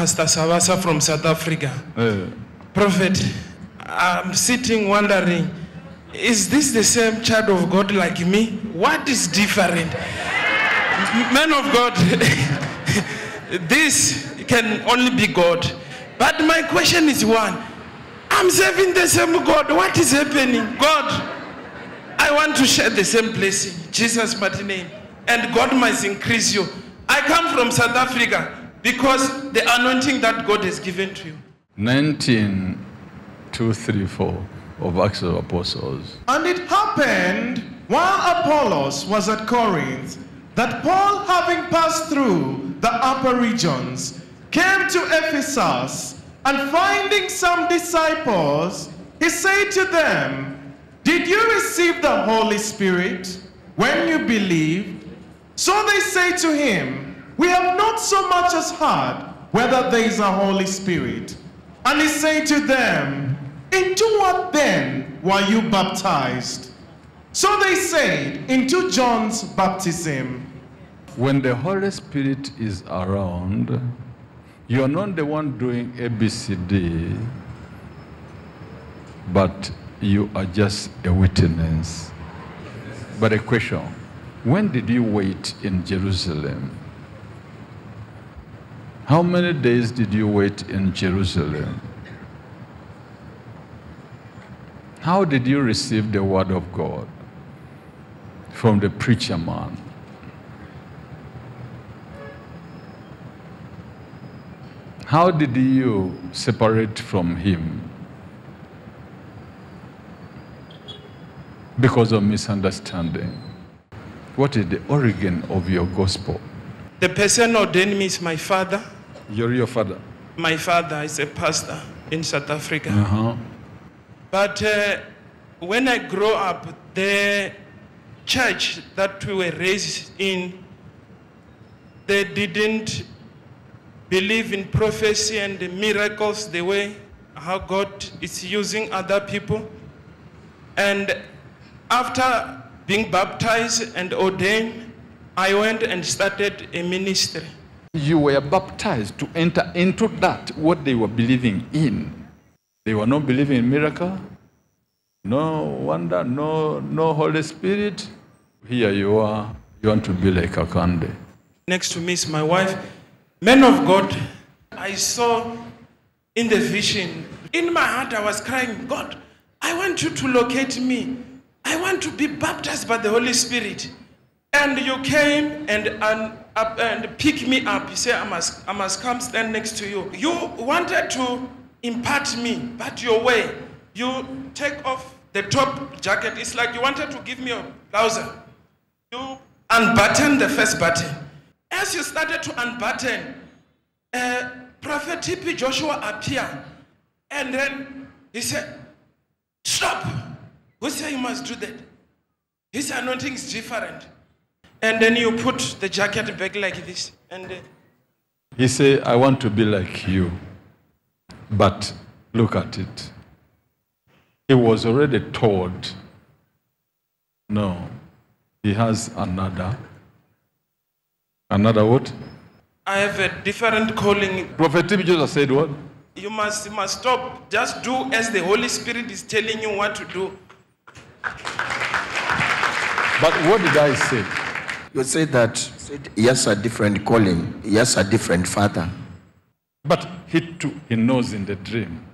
Pastor Savasa from South Africa. Eh, Prophet, I'm sitting wondering, is this the same child of God like me? What is different? Man of God, this can only be God. But my question is one I'm serving the same God. What is happening? God, I want to share the same blessing, Jesus' mighty name. And God must increase you. I come from South Africa because the anointing that God has given to you. 19, 2, 3, 4 of Acts of Apostles. And it happened while Apollos was at Corinth that Paul, having passed through the upper regions, came to Ephesus, and finding some disciples, he said to them, Did you receive the Holy Spirit when you believed? So they say to him, We have not so much as heard whether there is a Holy Spirit. And he said to them, Into what then were you baptized? So they said, Into John's baptism. When the Holy Spirit is around, you are not the one doing ABCD, but you are just a witness. But a question when did you wait in Jerusalem? How many days did you wait in Jerusalem? How did you receive the word of God from the preacher man? How did you separate from him? Because of misunderstanding. What is the origin of your gospel? The person ordained me is my father. You're your father. My father is a pastor in South Africa. Uh-huh. But uh, when I grow up, the church that we were raised in, they didn't believe in prophecy and the miracles the way how God is using other people. And after being baptized and ordained, I went and started a ministry. You were baptized to enter into that, what they were believing in. They were not believing in miracle, no wonder, no, no Holy Spirit. Here you are, you want to be like Kakande. Next to me is my wife. Man of God, I saw in the vision, in my heart, I was crying, God, I want you to locate me. I want to be baptized by the Holy Spirit. And you came and, and, up and pick me up. You said, I must, I must come stand next to you. You wanted to impart me, but your way, you take off the top jacket. It's like you wanted to give me a thousand. You unbutton the first button. As you started to unbutton, uh, Prophet T.B. Joshua appeared. And then he said, Stop! Who said you must do that? His anointing is different. And then you put the jacket back like this. And uh, He said, I want to be like you. But look at it. He was already told, no, he has another. Another what? I have a different calling. Prophet T.B. Joshua said what? You must, you must stop. Just do as the Holy Spirit is telling you what to do. But what did I say? You say that said he has a different calling, he has a different father. But he too, he knows in the dream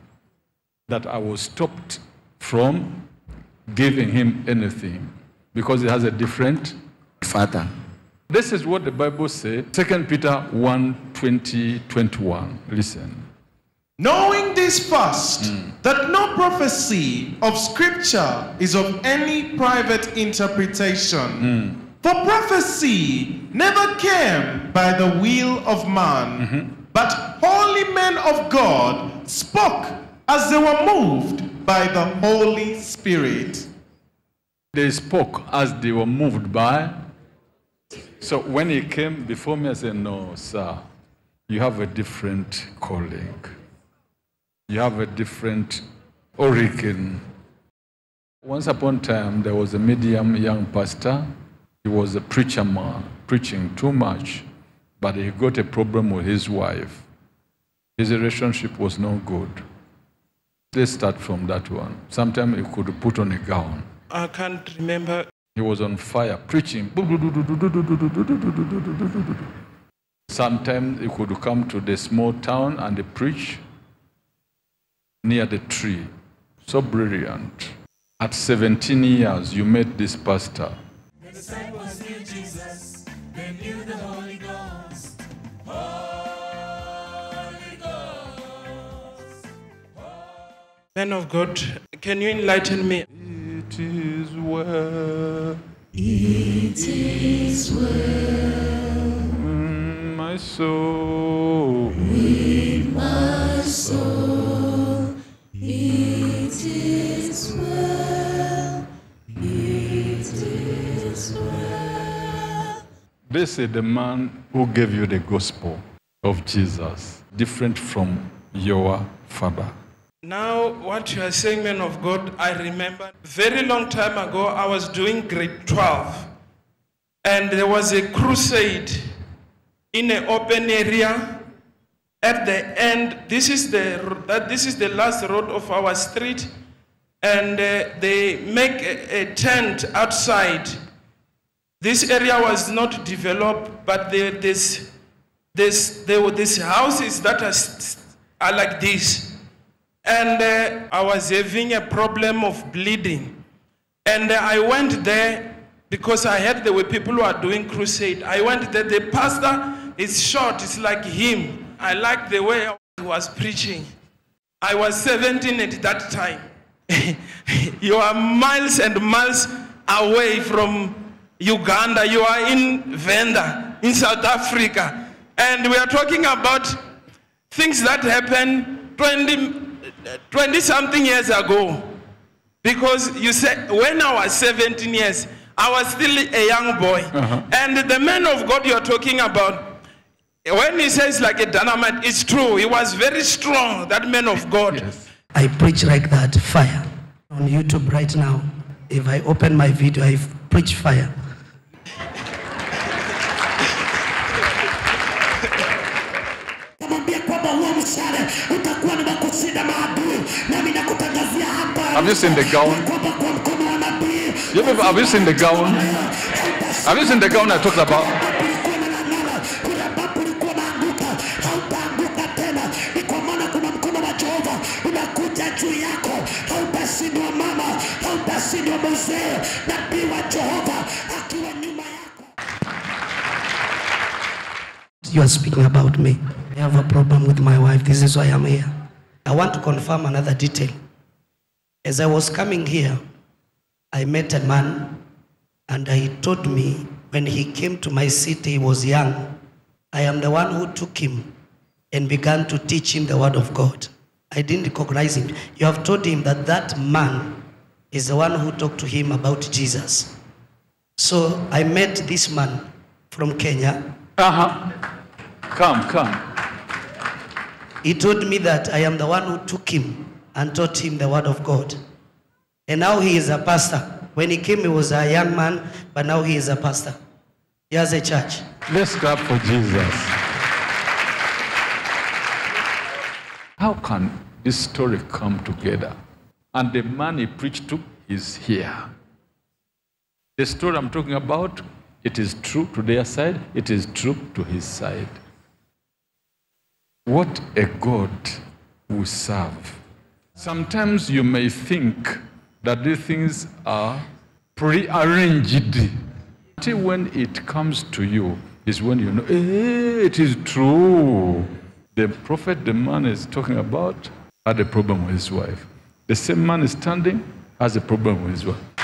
that I was stopped from giving him anything because he has a different Father. This is what the Bible says, 2 Peter 1 20, 21. Listen. Knowing this first, hmm. that no prophecy of Scripture is of any private interpretation. Hmm. For prophecy never came by the will of man, mm-hmm. but holy men of God spoke as they were moved by the Holy Spirit. They spoke as they were moved by. So when he came before me, I said, No, sir, you have a different calling. You have a different origin. Once upon a time, there was a medium young pastor. He was a preacher man, preaching too much, but he got a problem with his wife. His relationship was no good. Let's start from that one. Sometimes he could put on a gown. I can't remember. He was on fire preaching. Sometimes he could come to the small town and preach near the tree. So brilliant. At 17 years, you met this pastor. Man of God, can you enlighten me? It is well. It is well. my Mm, my soul. It is well. This is the man who gave you the gospel of Jesus, different from your father. Now, what you are saying, men of God, I remember very long time ago, I was doing grade 12, and there was a crusade in an open area. At the end, this is the that this is the last road of our street, and uh, they make a, a tent outside. This area was not developed, but there, there's, there's, there were these houses that are, are like this. And uh, I was having a problem of bleeding. And uh, I went there because I heard there were people who are doing crusade. I went there. The pastor is short, it's like him. I like the way he was preaching. I was 17 at that time. you are miles and miles away from Uganda. You are in Venda, in South Africa. And we are talking about things that happened 20, 20 something years ago. Because you said, when I was 17 years, I was still a young boy. Uh-huh. And the man of God you're talking about, when he says like a dynamite, it's true. He was very strong, that man of God. Yes. I preach like that, fire. On YouTube right now, if I open my video, I preach fire. biashara utakuwa ni wakushinda maadui, nami nakutangazia hapa. Have you seen the gown? You people, have you seen the gown? Have you seen the gown I talked about? Wa Jehova akiwa yako. You are speaking about me. Have a problem with my wife. This is why I'm here. I want to confirm another detail. As I was coming here, I met a man and he told me when he came to my city, he was young. I am the one who took him and began to teach him the word of God. I didn't recognize him. You have told him that that man is the one who talked to him about Jesus. So I met this man from Kenya. Uh huh. Come, come. He told me that I am the one who took him and taught him the word of God. And now he is a pastor. When he came, he was a young man, but now he is a pastor. He has a church. Let's clap for Jesus. How can this story come together? And the man he preached to is here. The story I'm talking about, it is true to their side, it is true to his side. What a God we serve. Sometimes you may think that these things are prearranged. Until when it comes to you is when you know, eh, it is true. The prophet the man is talking about had a problem with his wife. The same man is standing has a problem with his wife.